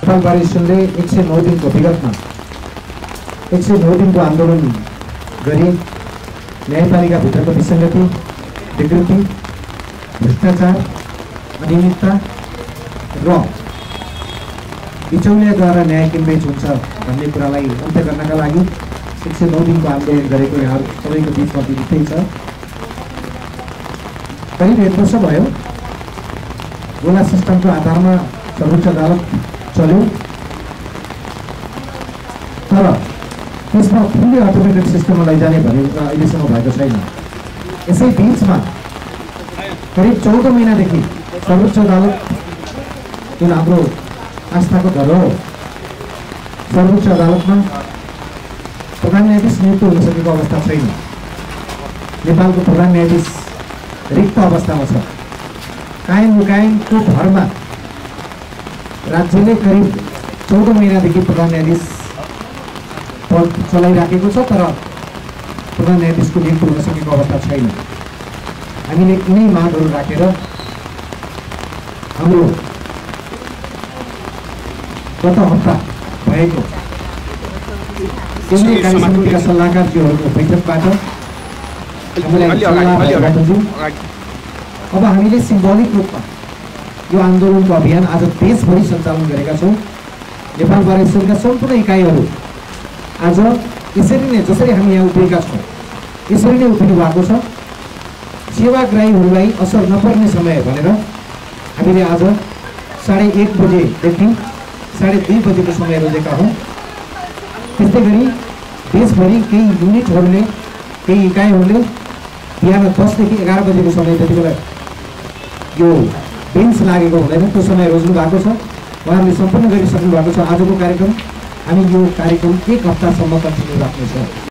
नेपाल बार एसोसिएसनले एक सय नौ दिनको विगतमा एक सय नौ दिनको आन्दोलन गरी न्यायपालिकाभित्रको विसङ्गति विकृति भ्रष्टाचार अनियमितता र बिचौलियाद्वारा न्याय किनबेच हुन्छ भन्ने कुरालाई अन्त्य गर्नका लागि एक सय नौ दिनको आन्दोलन गरेको यहाँ सबैको बिचमा विदितै छ करिब एक वर्ष भयो गोला सिस्टमको आधारमा सर्वोच्च अदालत चल्यो तर त्यसमा फुल्ली अटोमेटेड सिस्टममा लैजाने भन्ने कुरा अहिलेसम्म भएको छैन। यसै बिचमा करिब चौध महिनादेखि सर्वोच्च अदालत जुन हाम्रो आस्थाको घर हो सर्वोच्च अदालतमा प्रधान न्यायाधीश नियुक्त हुन सकेको अवस्था छैन। नेपालको प्रधान न्यायाधीश रिक्त अवस्थामा छ। कायम मुकायमको भरमा राज्यले करिब चौध महिनादेखि प्रधान न्यायाधीश पद चलाइराखेको छ तर प्रधान न्यायाधीशको नियुक्त हुन सकेको अवस्था छैन। हामीले यिनै मागहरू राखेर हाम्रो गत हप्ता भएको केन्द्रीय कार्य समितिका सल्लाहकारज्यूहरूको बैठकबाट हामीलाई सल्लाह अब हामीले सिम्बोलिक रूपमा यो आन्दोलनको अभियान आज देशभरि सञ्चालन गरेका छौँ। नेपाल एसोसिएसनका सम्पूर्ण इकाइहरू आज यसरी नै जसरी हामी यहाँ उभिएका छौँ यसरी नै उभिनु भएको छ। सेवाग्राहीहरूलाई असर नपर्ने समय भनेर हामीले आज साढे एक बजेदेखि साढे दुई बजेको समय रोजेका हौँ। त्यस्तै गरी देशभरि केही युनिटहरूले केही इकाइहरूले बिहान दसदेखि एघार बजेको समय त्यति बेला यो बेन्च लागेको हुँदैन त्यो समय रोज्नु भएको छ। उहाँहरूले सम्पन्न गरिसक्नु भएको छ। आजको कार्यक्रम हामी यो कार्यक्रम एक हप्तासम्म कन्टिन्यू राख्नेछौँ।